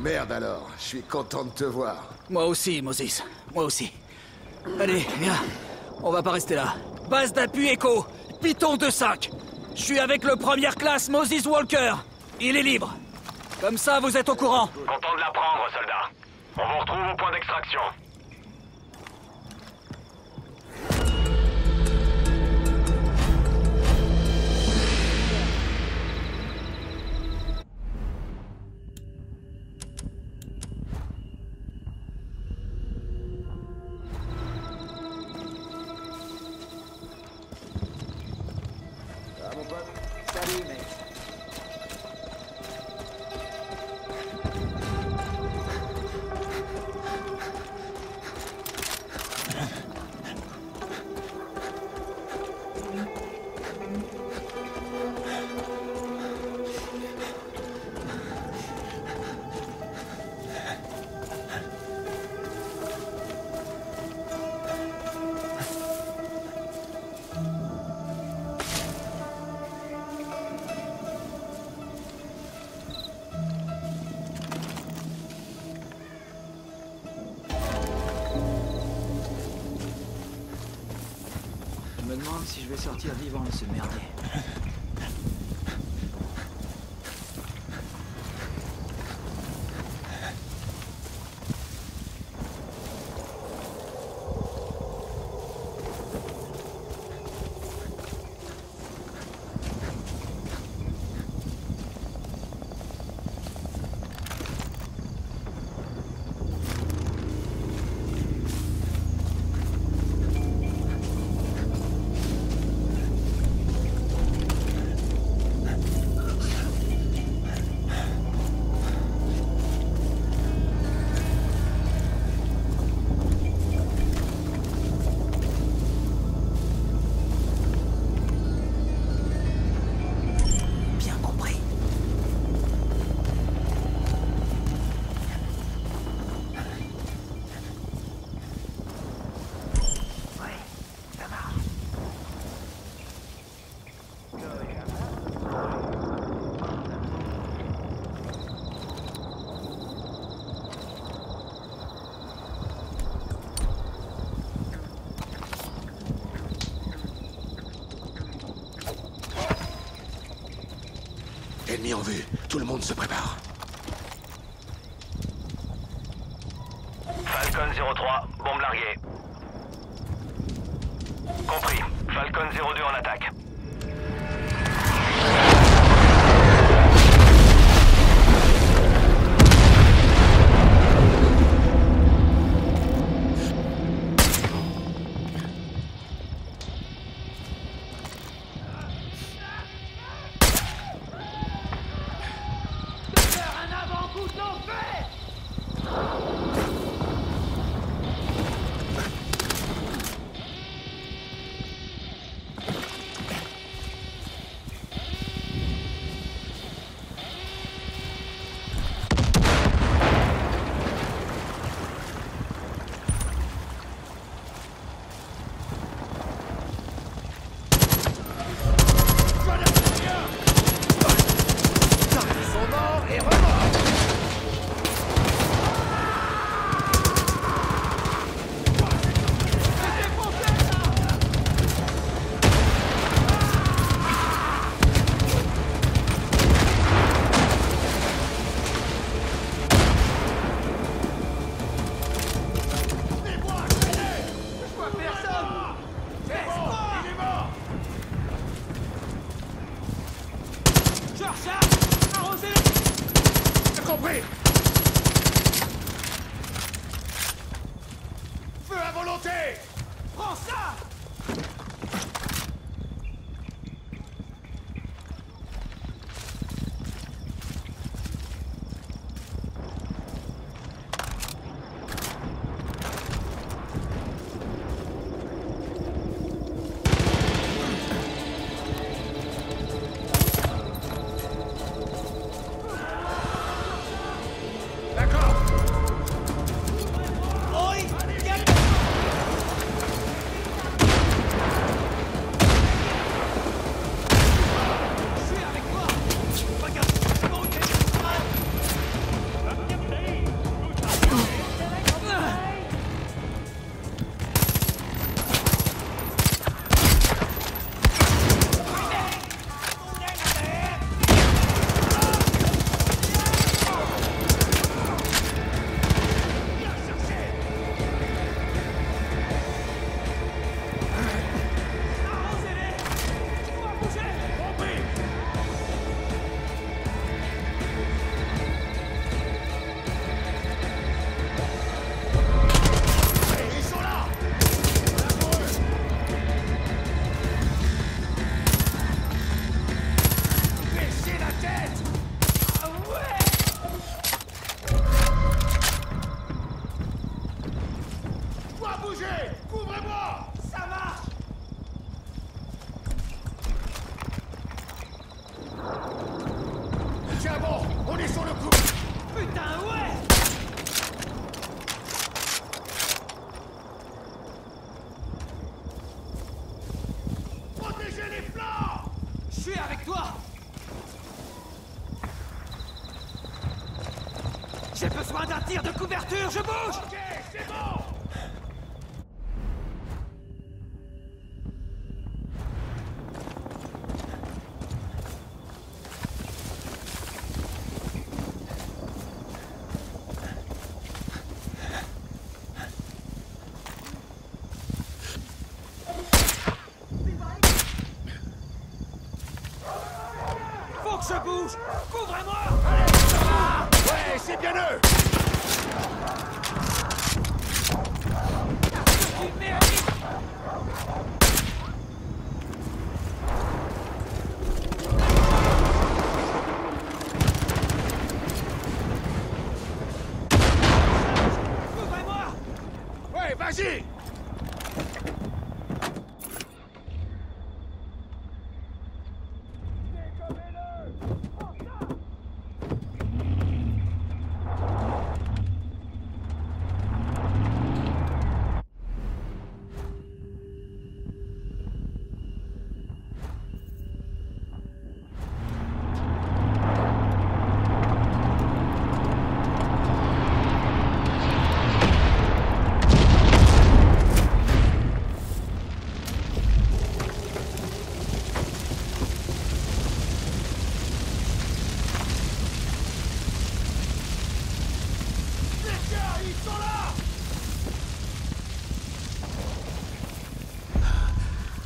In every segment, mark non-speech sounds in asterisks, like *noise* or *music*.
Merde alors. Je suis content de te voir. Moi aussi, Moses. Moi aussi. Allez, viens. On va pas rester là. Base d'appui Echo. Python 2-5. Je suis avec le première classe Moses Walker. Il est libre. Comme ça, vous êtes au courant. Content de l'apprendre, soldat. On vous retrouve au point d'extraction. Je vais sortir vivant de ce merdier. *laughs* En vue. Tout le monde se prépare. Falcon 03, bombe larguée. Compris. Falcon 02 en attaque. Prends ça On est sur le coup. Putain, ouais J'ai besoin d'un tir de couverture, je bouge. Ok, c'est bon. Ouais, vas-y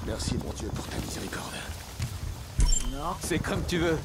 Merci mon Dieu pour ta miséricorde. Non. C'est comme tu veux.